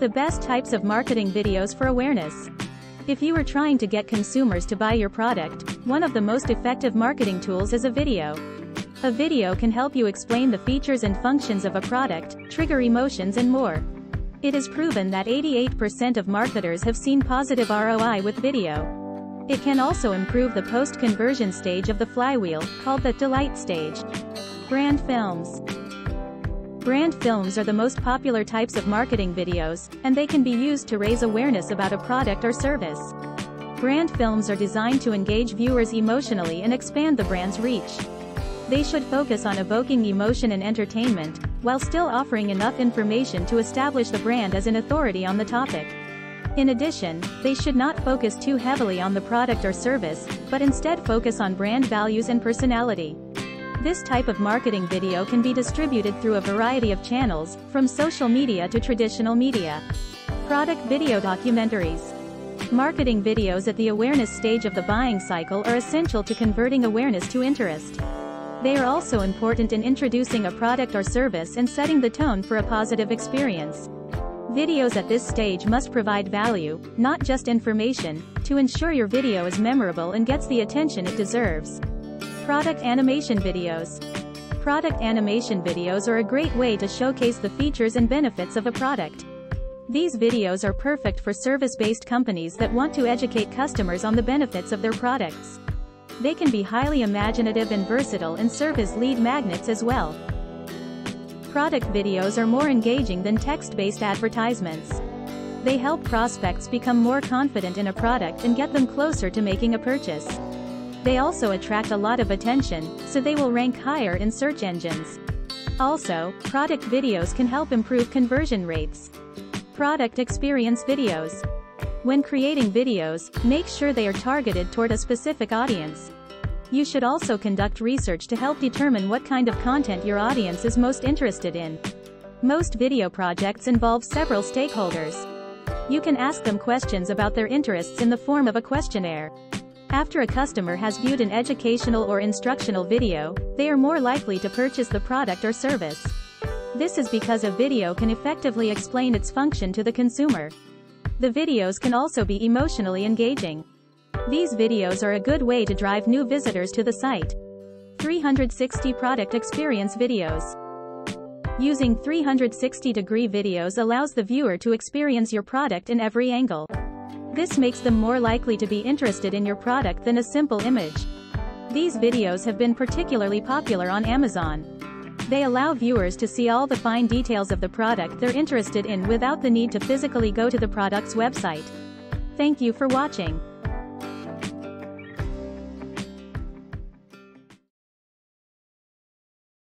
The best types of marketing videos for awareness. If you are trying to get consumers to buy your product, one of the most effective marketing tools is a video. A video can help you explain the features and functions of a product, trigger emotions and more. It is proven that 88% of marketers have seen positive ROI with video. It can also improve the post-conversion stage of the flywheel, called the delight stage. Brand films. Brand films are the most popular types of marketing videos, and they can be used to raise awareness about a product or service. Brand films are designed to engage viewers emotionally and expand the brand's reach. They should focus on evoking emotion and entertainment, while still offering enough information to establish the brand as an authority on the topic. In addition, they should not focus too heavily on the product or service, but instead focus on brand values and personality. This type of marketing video can be distributed through a variety of channels, from social media to traditional media. Product video documentaries. Marketing videos at the awareness stage of the buying cycle are essential to converting awareness to interest. They are also important in introducing a product or service and setting the tone for a positive experience. Videos at this stage must provide value, not just information, to ensure your video is memorable and gets the attention it deserves. Product animation videos. Product animation videos are a great way to showcase the features and benefits of a product. These videos are perfect for service-based companies that want to educate customers on the benefits of their products. They can be highly imaginative and versatile and serve as lead magnets as well. Product videos are more engaging than text-based advertisements. They help prospects become more confident in a product and get them closer to making a purchase. They also attract a lot of attention, so they will rank higher in search engines. Also, product videos can help improve conversion rates. Product experience videos. When creating videos, make sure they are targeted toward a specific audience. You should also conduct research to help determine what kind of content your audience is most interested in. Most video projects involve several stakeholders. You can ask them questions about their interests in the form of a questionnaire. After a customer has viewed an educational or instructional video, they are more likely to purchase the product or service. This is because a video can effectively explain its function to the consumer. The videos can also be emotionally engaging. These videos are a good way to drive new visitors to the site. 360 Product Experience Videos Using 360-degree videos allows the viewer to experience your product in every angle. This makes them more likely to be interested in your product than a simple image. These videos have been particularly popular on Amazon. They allow viewers to see all the fine details of the product they're interested in without the need to physically go to the product's website. Thank you for watching.